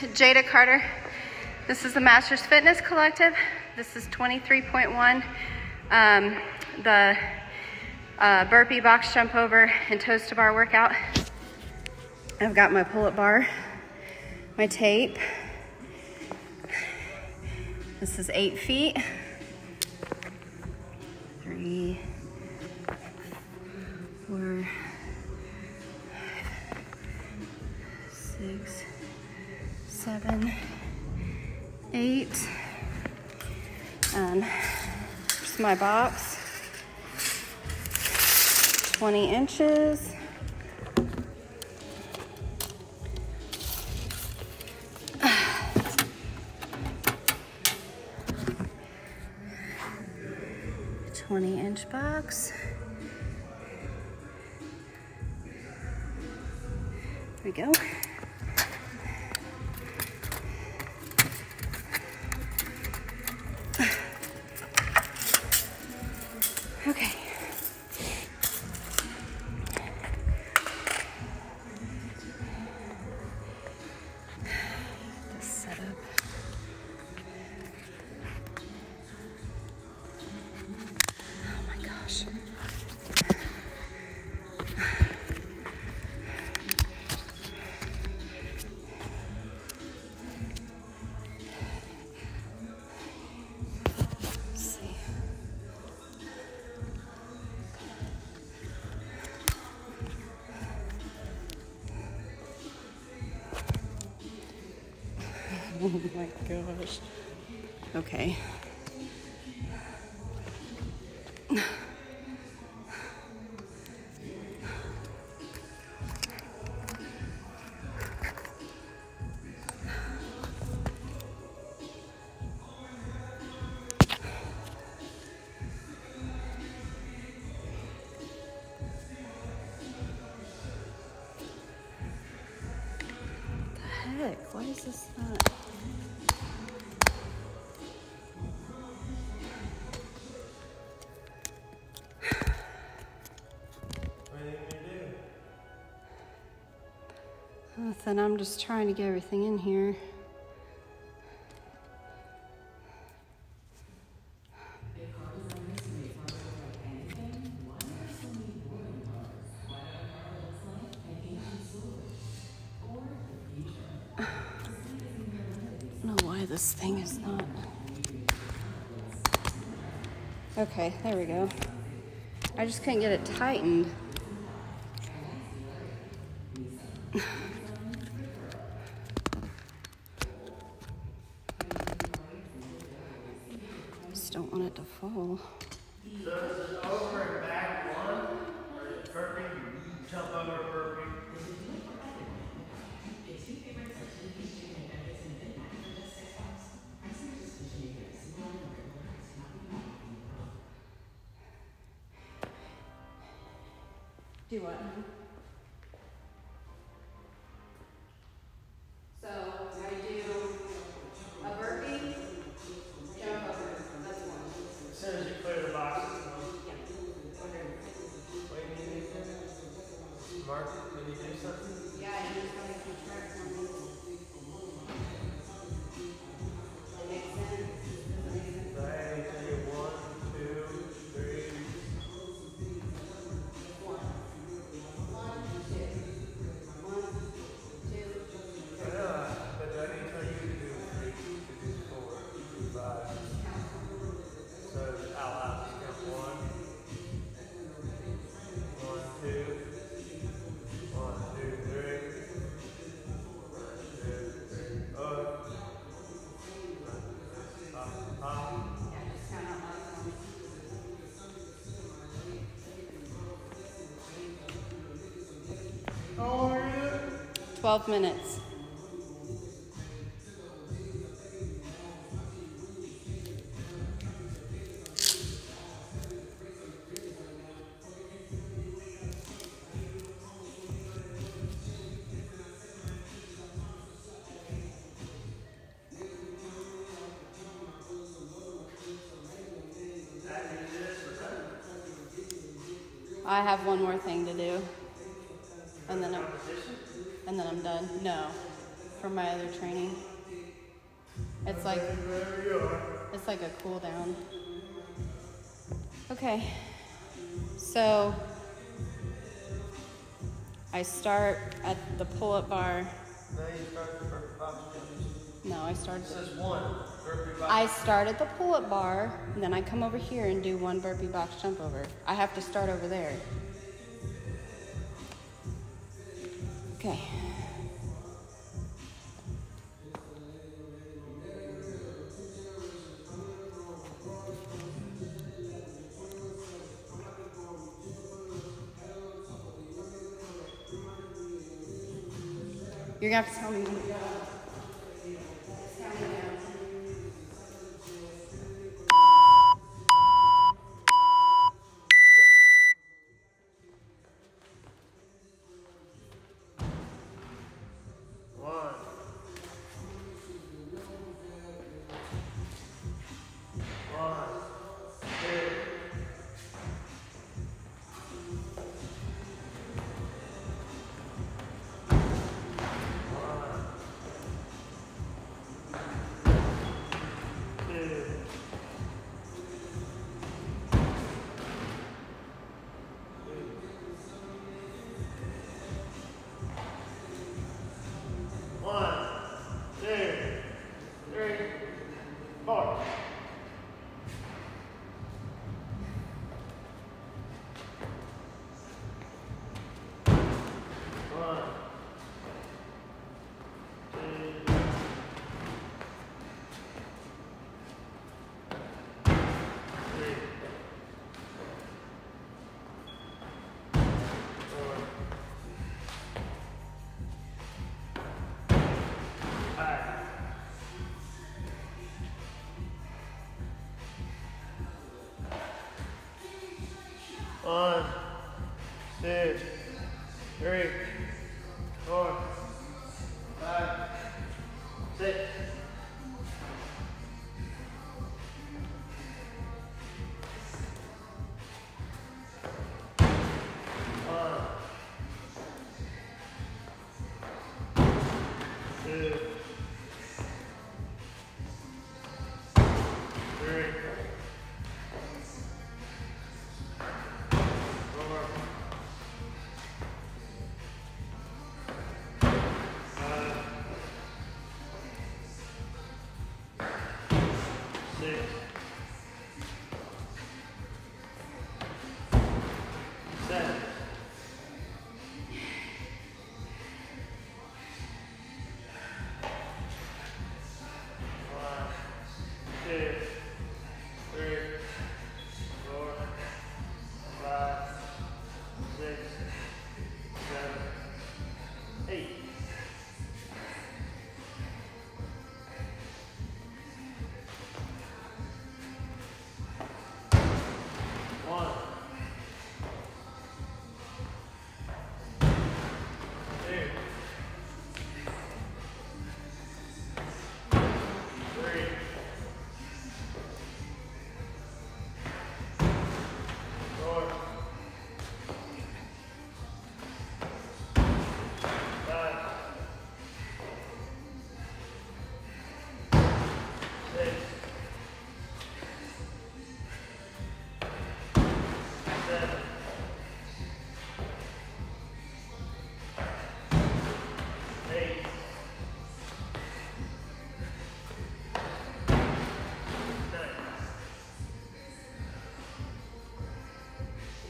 Jada Carter. This is the Masters Fitness Collective. This is 23.1. Um, the uh, burpee box jump over and toes to bar workout. I've got my pull up bar, my tape. This is eight feet. Three, four, six, seven, eight. Um, and here's my box. 20 inches. Twenty inch box. There we go. Oh my gosh. Okay. Is? Nothing. I'm just trying to get everything in here. Okay, there we go. I just couldn't get it tightened. I just don't want it to fall. Do what? 12 minutes. I have one more thing to do. And then I'm and then I'm done. No. from my other training. It's like Wherever you are. it's like a cool down. Okay. So I start at the pull-up bar. Now you start the burpee box jumps. No, I start This is one burpee box. I start at the pull-up bar, and then I come over here and do one burpee box jump over. I have to start over there. Okay. You're gonna have to tell me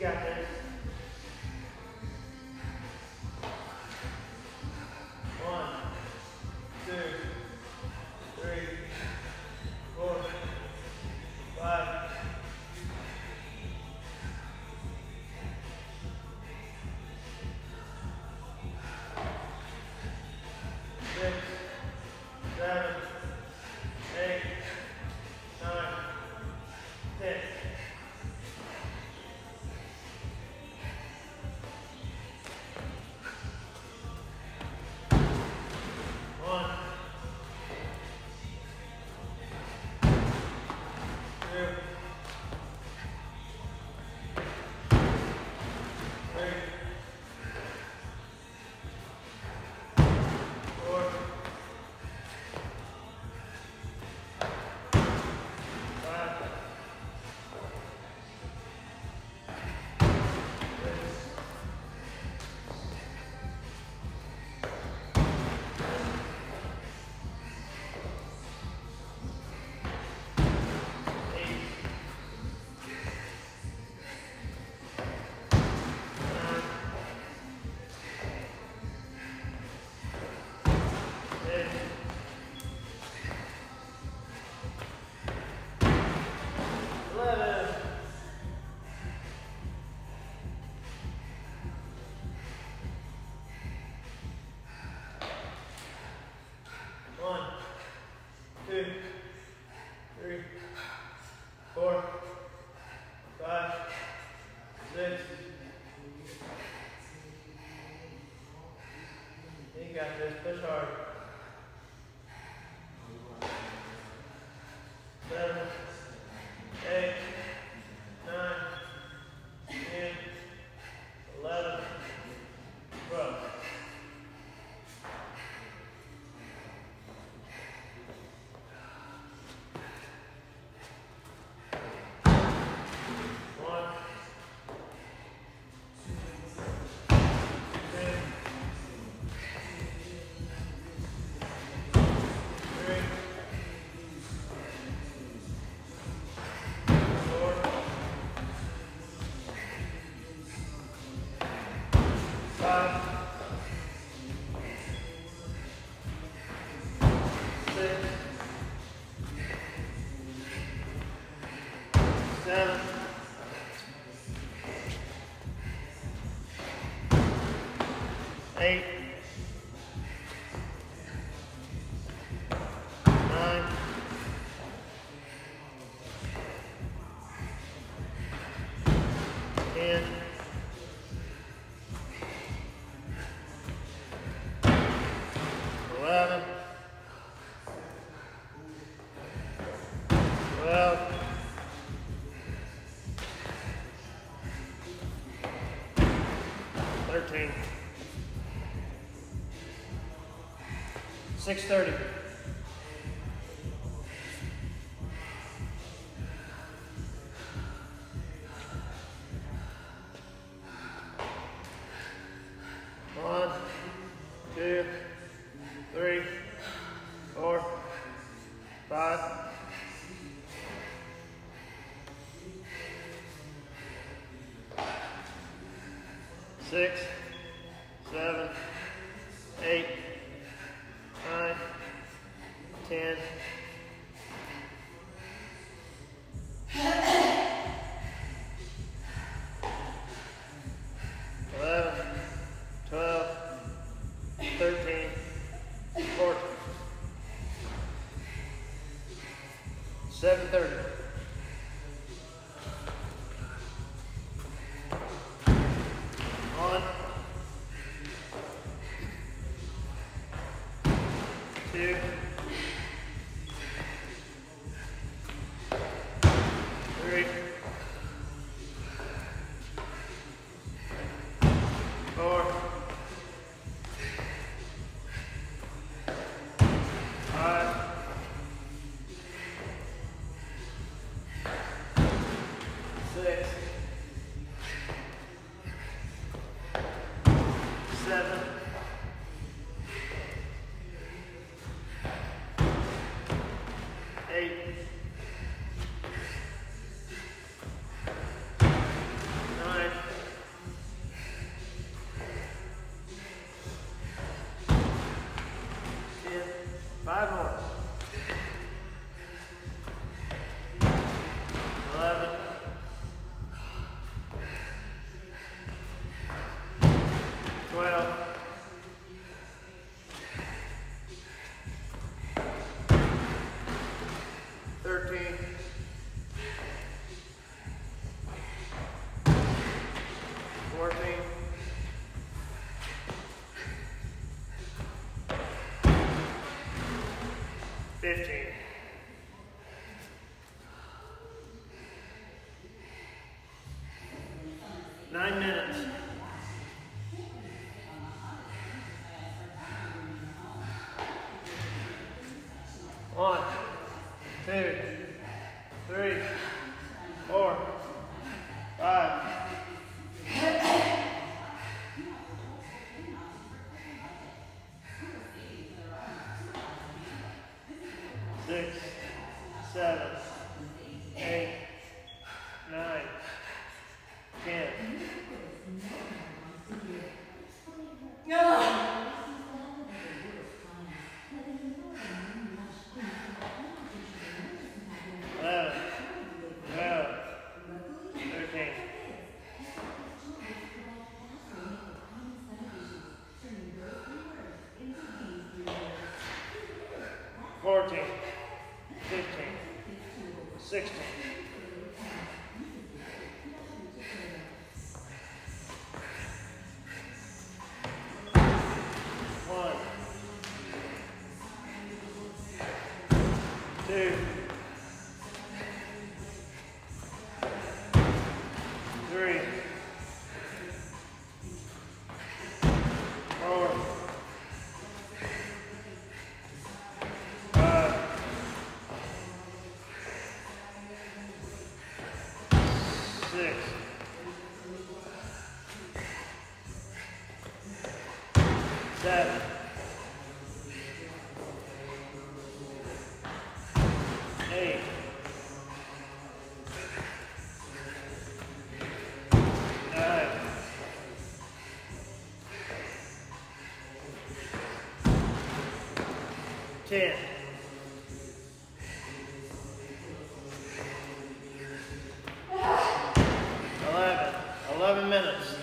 got that 6.30. 7.30. 15. Nine minutes. Eleven, Teve. 10. Eleven. Minutes.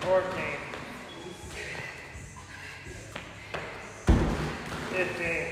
Fourteen. Fifteen.